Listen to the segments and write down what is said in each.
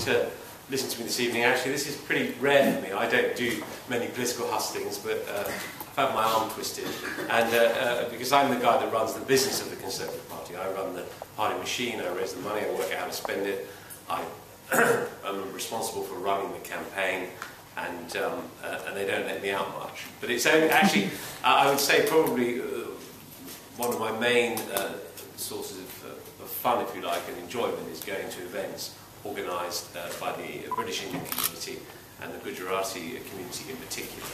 to listen to me this evening. Actually, this is pretty rare for me. I don't do many political hustings, but uh, I've had my arm twisted. And uh, uh, because I'm the guy that runs the business of the Conservative Party, I run the party machine, I raise the money, I work out how to spend it. I am responsible for running the campaign. And, um, uh, and they don't let me out much. But it's only, actually, I would say probably uh, one of my main uh, sources of, of fun, if you like, and enjoyment is going to events organised uh, by the British Indian community and the Gujarati community in particular.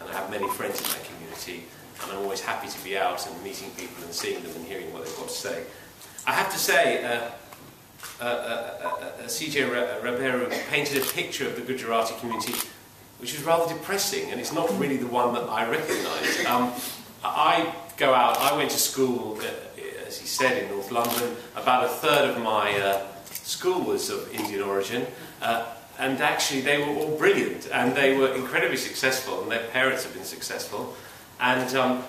And I have many friends in that community, and I'm always happy to be out and meeting people and seeing them and hearing what they've got to say. I have to say, uh, uh, uh, uh, uh CJ Ribeiro painted a picture of the Gujarati community which is rather depressing, and it's not really the one that I recognise. Um, I go out, I went to school, as he said, in North London. About a third of my school was of Indian origin, uh, and actually they were all brilliant, and they were incredibly successful, and their parents have been successful. And um,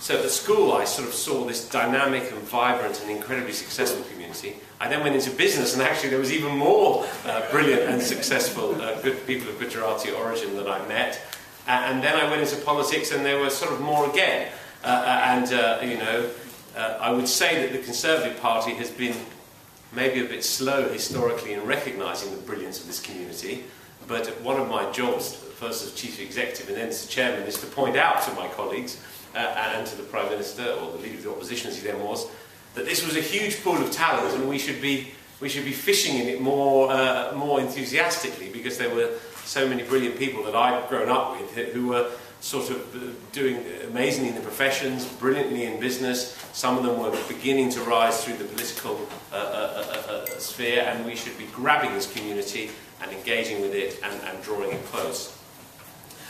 so at the school, I sort of saw this dynamic and vibrant and incredibly successful community. I then went into business, and actually there was even more uh, brilliant and successful uh, good people of Gujarati origin that I met. and then I went into politics, and there were sort of more again. Uh, uh, and, uh, you know, I would say that the Conservative Party has been maybe a bit slow historically in recognising the brilliance of this community. But one of my jobs, first as chief executive and then as chairman, is to point out to my colleagues uh, and to the prime minister or the leader of the opposition, as he then was, that this was a huge pool of talent, and we should be we should be fishing in it more uh, more enthusiastically because there were so many brilliant people that I'd grown up with who were sort of uh, doing amazingly in the professions, brilliantly in business. Some of them were beginning to rise through the political uh, uh, uh, uh, sphere, and we should be grabbing this community and engaging with it and, and, drawing it close.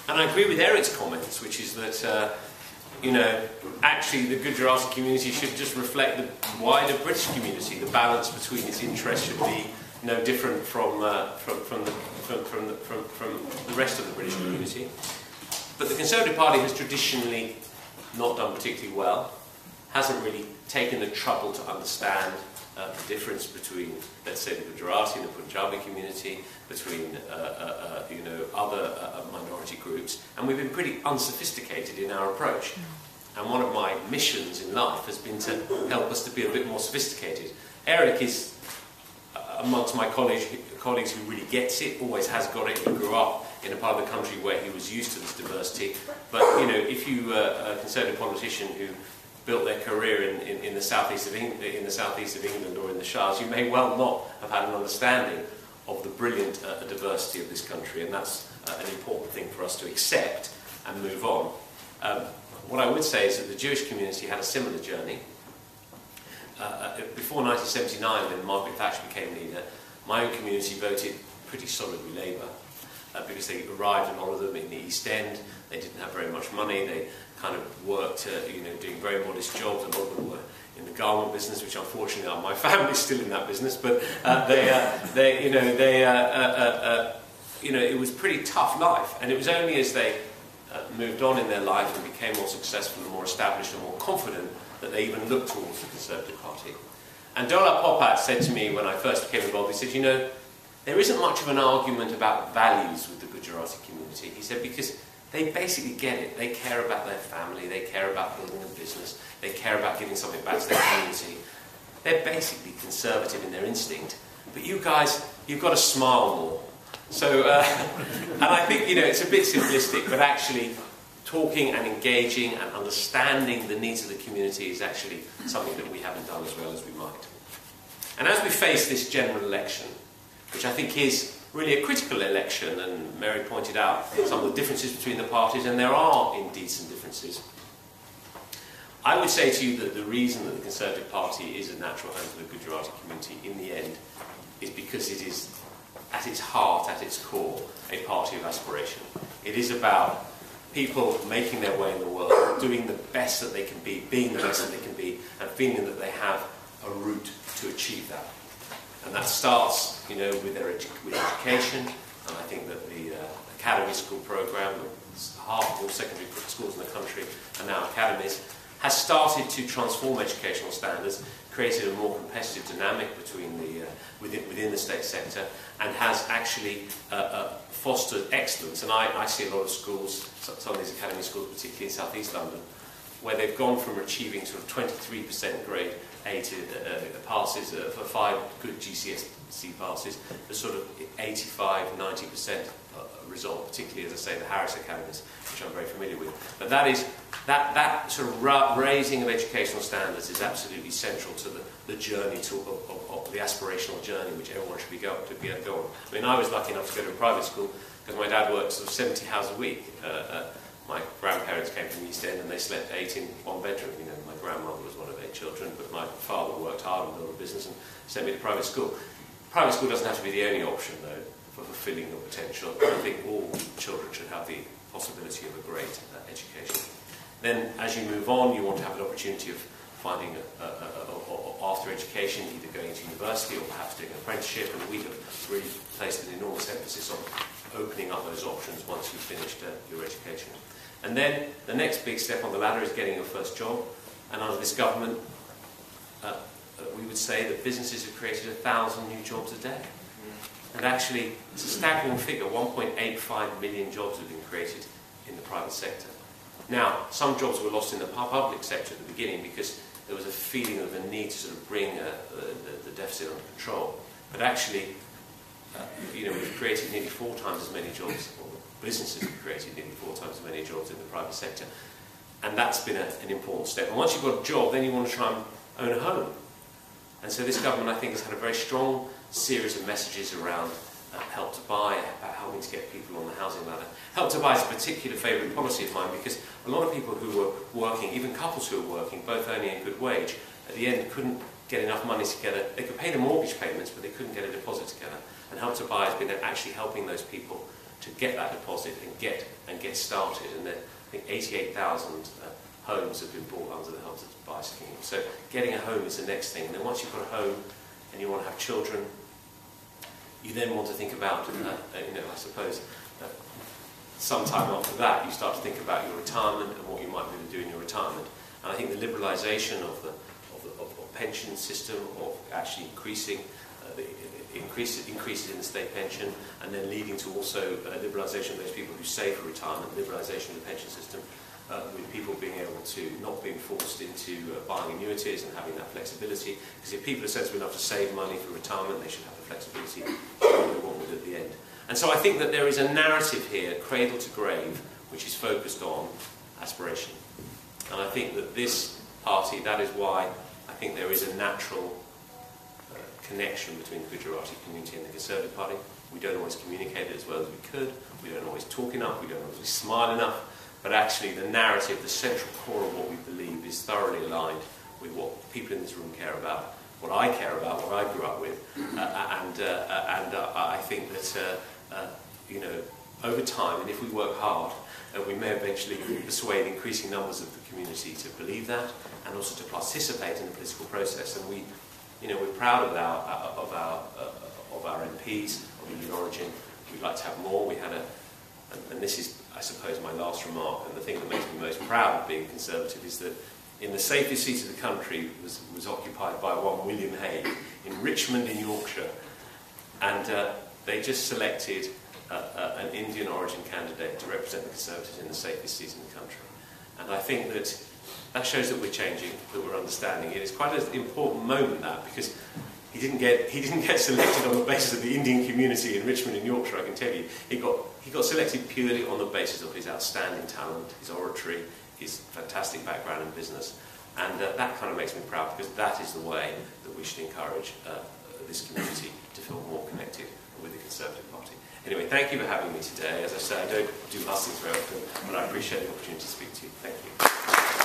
And I agree with Eric's comments, which is that, uh, you know, actually the Gujarati community should just reflect the wider British community. The balance between its interests should be no different from, from, from, the, from, from, the, from, from the rest of the British community. But the Conservative Party has traditionally not done particularly well, hasn't really taken the trouble to understand uh, the difference between, let's say, the Gujarati and the Punjabi community, between, uh, uh, uh you know, other uh, uh, minority groups, and we've been pretty unsophisticated in our approach. And one of my missions in life has been to help us to be a bit more sophisticated. Eric is amongst my college, colleagues who really gets it, always has got it, he grew up in a part of the country where he was used to this diversity. But, you know, if you uh, a Conservative politician who built their career in, in, in, the southeast of England, in the southeast of England or in the Shires, you may well not have had an understanding of the brilliant uh, diversity of this country, and that's uh, an important thing for us to accept and move on. Um, what I would say is that the Jewish community had a similar journey. Uh, uh before 1979, when Margaret Thatcher became leader, my own community voted pretty solidly Labour uh, because they arrived, a lot of them, in the East End. They didn't have very much money. They kind of worked, uh, you know, doing very modest jobs. A lot of them were in the garment business, which unfortunately uh, my family's still in that business. But uh, they, uh, they, you know, they, uh, you know, it was pretty tough life. And it was only as they moved on in their life and became more successful and more established and more confident that they even looked towards the Conservative Party. And Dolar Popat said to me when I first became involved, he said, you know, there isn't much of an argument about values with the Gujarati community. He said, because they basically get it. They care about their family, they care about building a business, they care about giving something back to their community. They're basically conservative in their instinct. But you guys, you've got to smile more. So, uh, and I think, you know, it's a bit simplistic, but actually talking and engaging and understanding the needs of the community is actually something that we haven't done as well as we might. And as we face this general election, which I think is really a critical election, and Mary pointed out some of the differences between the parties, and there are indeed some differences. I would say to you that the reason that the Conservative Party is a natural home for the Gujarati community in the end is because it is, at its heart, at its core, a party of aspiration. It is about people making their way in the world, doing the best that they can be, being the best that they can be, and feeling that they have a route to achieve that. And that starts, you know, with their edu with education. And I think that the uh, academy school program, half of all secondary schools in the country are now academies, has started to transform educational standards, created a more competitive dynamic between the, uh, within, within the state sector, and has actually uh, uh, fostered excellence. And I, I see a lot of schools, some of these academy schools, particularly in South East London, where they've gone from achieving sort of 23% grade A to uh, passes uh, for five good GCSE passes, to sort of 85, 90% result, particularly, as I say, the Harris Academies, which I'm very familiar with. But that is, that, that sort of ra raising of educational standards is absolutely central to the, the journey, to, of, of, of the aspirational journey which everyone should be going to be able to go on. I mean, I was lucky enough to go to a private school because my dad worked sort of 70 hours a week. Uh, uh, my grandparents came from East End and they slept eight in one bedroom. You know, my grandmother was one of eight children, but my father worked hard and built a business and sent me to private school. Private school doesn't have to be the only option, though for fulfilling your potential. I think all children should have the possibility of a great uh, education. Then, as you move on, you want to have an opportunity of finding a, a, a, after education, either going to university or perhaps doing an apprenticeship. And we have really placed an enormous emphasis on opening up those options once you've finished uh, your education. And then the next big step on the ladder is getting your first job. And under this government, uh, uh we would say that businesses have created a thousand new jobs a day. And actually, it's a staggering figure 1.85 million jobs have been created in the private sector. Now, some jobs were lost in the public sector at the beginning because there was a feeling of a need to sort of bring uh, the, the, deficit under control. But actually, uh, you know, we've created nearly four times as many jobs, businesses have created nearly four times as many jobs in the private sector. And that's been a, an important step. And once you've got a job, then you want to try and own a home. And so this government, I think, has had a very strong series of messages around uh, Help to Buy, about helping to get people on the housing ladder. Help to Buy is a particular favourite policy of mine because a lot of people who were working, even couples who were working, both earning a good wage, at the end couldn't get enough money together. They could pay the mortgage payments, but they couldn't get a deposit together. And Help to Buy has been actually helping those people to get that deposit and get and get started. And then I think 88,000 uh, homes have been bought under the Help to Buy scheme. So getting a home is the next thing. And then once you've got a home and you want to have children, you then want to think about, uh, uh, you know, I suppose, uh, sometime after that, you start to think about your retirement and what you might be able to do in your retirement. And I think the liberalisation of the, of the of, of pension system, of actually increasing uh, increases in the state pension, and then leading to also uh, liberalisation of those people who save for retirement, liberalisation of the pension system, uh, with people being able to not being forced into buying annuities and having that flexibility. Because if people are sensible enough to save money for retirement, they should have the flexibility they want at the end. And so I think that there is a narrative here, cradle to grave, which is focused on aspiration. And I think that this party, that is why I think there is a natural connection between the Gujarati community and the Conservative Party. We don't always communicate it as well as we could. We don't always talk enough. We don't always smile enough but actually the narrative, the central core of what we believe is thoroughly aligned with what people in this room care about, what I care about, what I grew up with, uh, uh and, uh, uh, and uh, I think that, uh, you know, over time, and if we work hard, we may eventually persuade increasing numbers of the community to believe that and also to participate in the political process. And we, you know, we're proud of our, uh, of our, uh, of our MPs of Indian origin. We'd like to have more. We had a, and, and this is, I suppose, my last remark, and the thing that makes me most proud of being Conservative is that in the safest seat of the country was, was occupied by one William Hague in Richmond in Yorkshire. And uh, they just selected uh, uh, an Indian origin candidate to represent the Conservatives in the safest seat in the country. And I think that that shows that we're changing, that we're understanding it. It's quite an important moment, that, because he didn't get he didn't get selected on the basis of the Indian community in Richmond in Yorkshire. I can tell you, he got he got selected purely on the basis of his outstanding talent, his oratory, his fantastic background in business, and uh, that kind of makes me proud because that is the way that we should encourage uh, this community to feel more connected with the Conservative Party. Anyway, thank you for having me today. As I said, I don't do hustings very often, but I appreciate the opportunity to speak to you. Thank you.